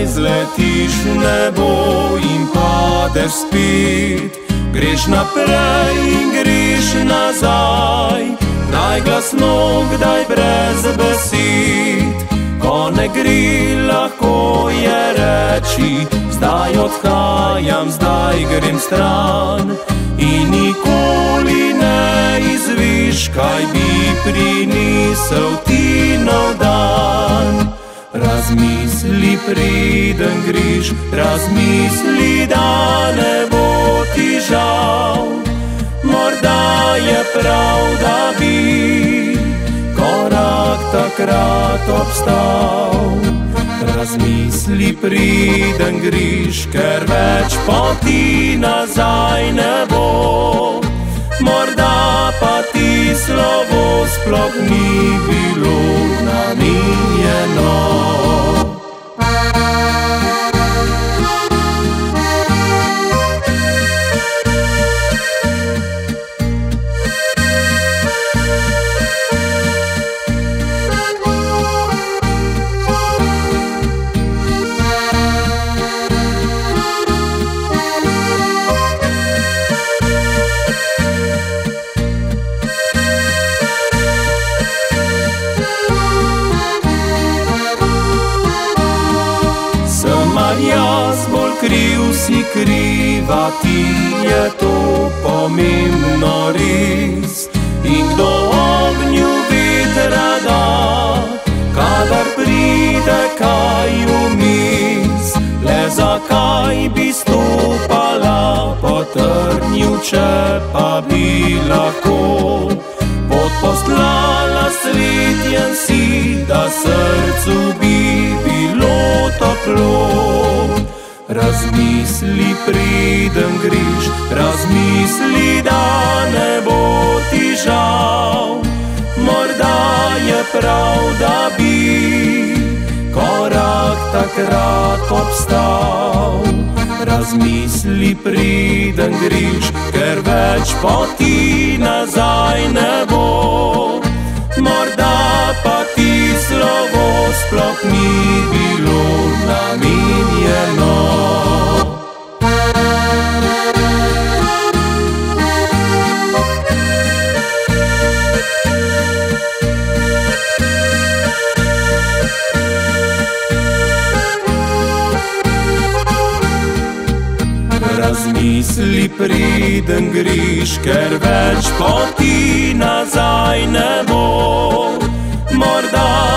kdaj zletiš v nebo in padeš spet. Greš naprej in greš nazaj, kdaj glasno, kdaj brez besed. Ko ne gre, lahko je reči, zdaj odhajam, zdaj grem stran. In nikoli ne izviš, kaj bi prinesel ti. Razmisli, preden greš, razmisli, da ne bo ti žal. Morda je prav, da bi korak takrat obstal. Razmisli, preden greš, ker več poti nazaj ne bo. Morda pa ti slovo sploh ni bilo namenjeno. Kriv, si kriva, ti je to pomembno res. In kdo ognju vetra da, kadar pride kaj umis, le zakaj bi stopala po trnju, če pa bi lahko. Pot poslala svetjen si, da srcu bi Razmisli, preden greš, razmisli, da ne bo ti žal. Morda je prav, da bi korak takrat obstal. Razmisli, preden greš, ker več poti nazaj ne bo. Morda pa ti slovo sploh ni bilo misli priden griš, ker več poti nazaj ne bo. Morda